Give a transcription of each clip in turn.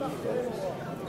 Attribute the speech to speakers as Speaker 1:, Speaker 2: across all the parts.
Speaker 1: Contratacco.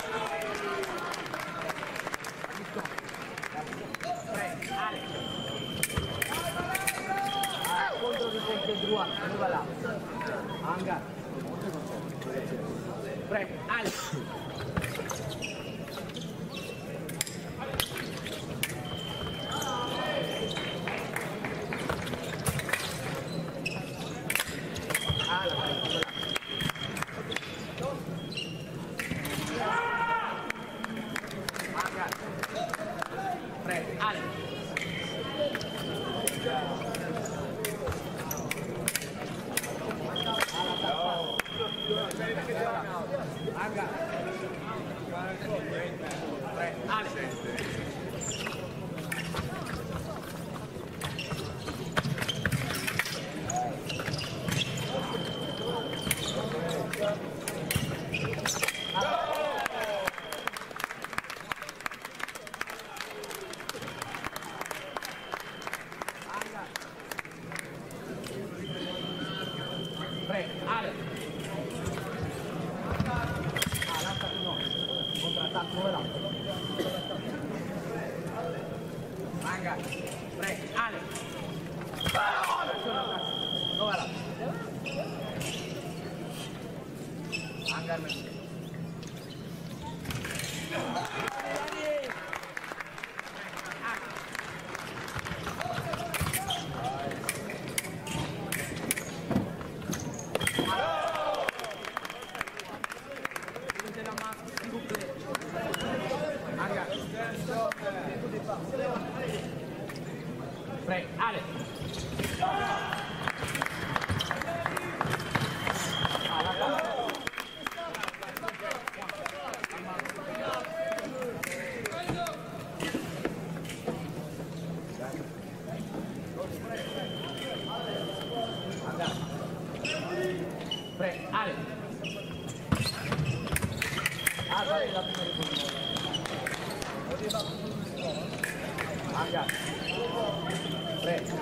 Speaker 1: Allen. garments.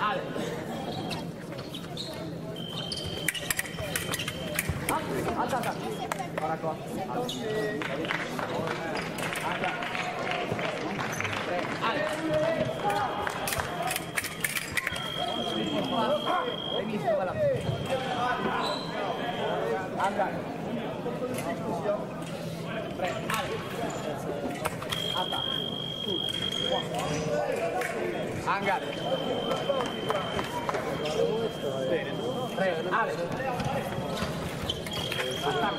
Speaker 1: あったあった。Vanguard. Ale. Atak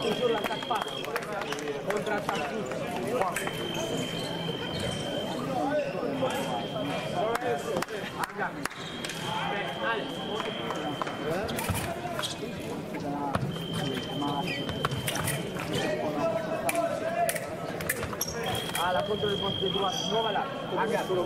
Speaker 1: alla foto del p o s t r o Eduardo nuova là a caso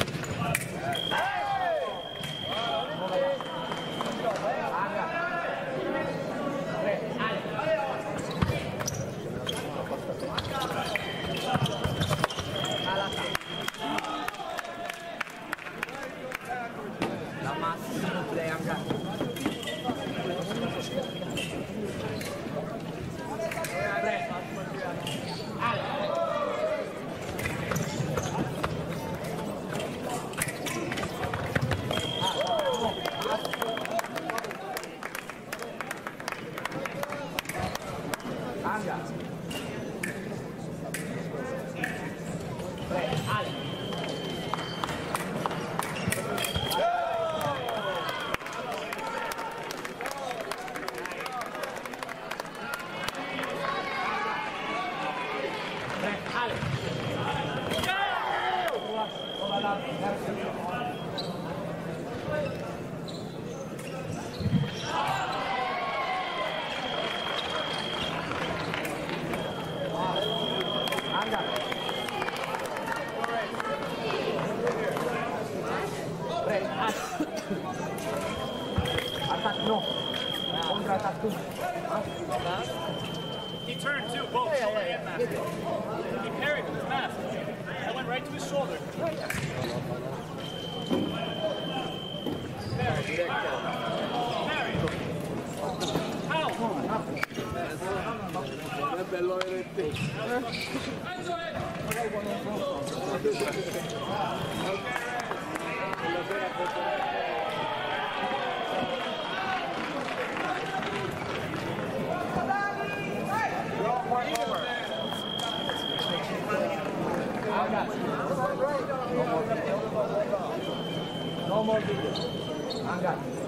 Speaker 1: He turned too, both shoulder and mask. He parried with his mask. I went right to his shoulder. No more videos. I got you.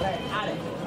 Speaker 1: Right, out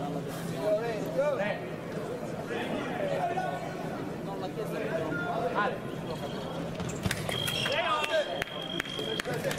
Speaker 1: Allez.